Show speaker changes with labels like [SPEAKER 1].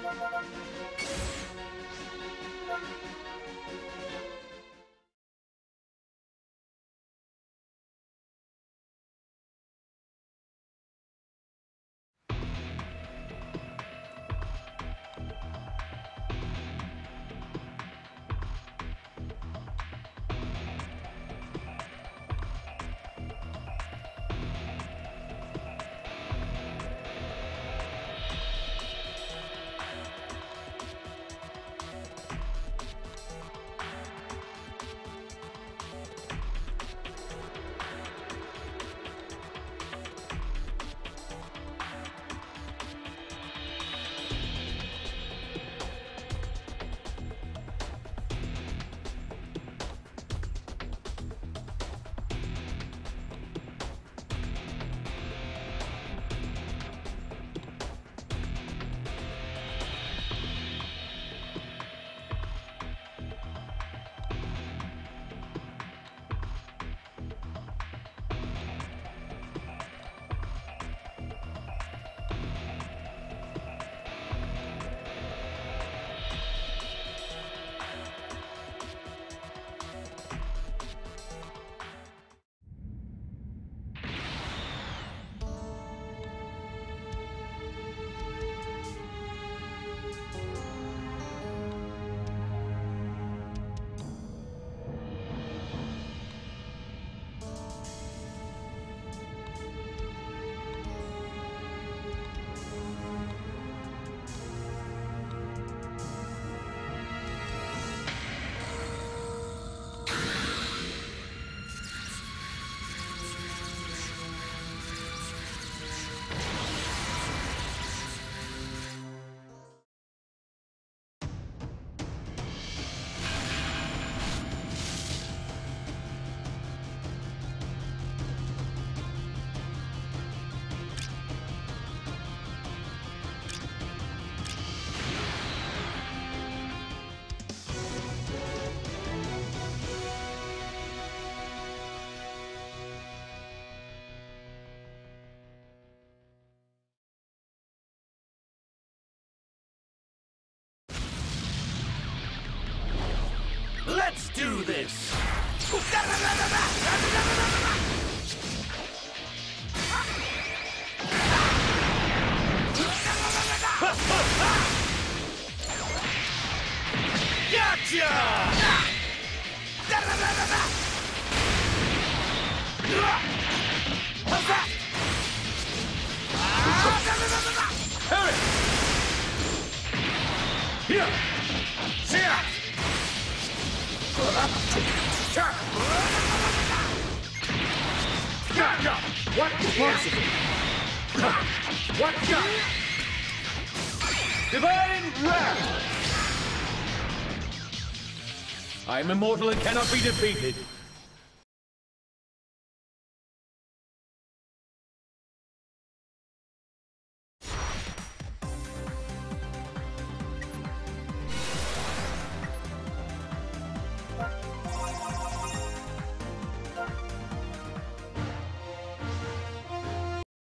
[SPEAKER 1] Thank you. Let's do this! Gotcha! Hurry! Here! Gotcha! What possible? What got? Divine Wrath! I am immortal and cannot be defeated.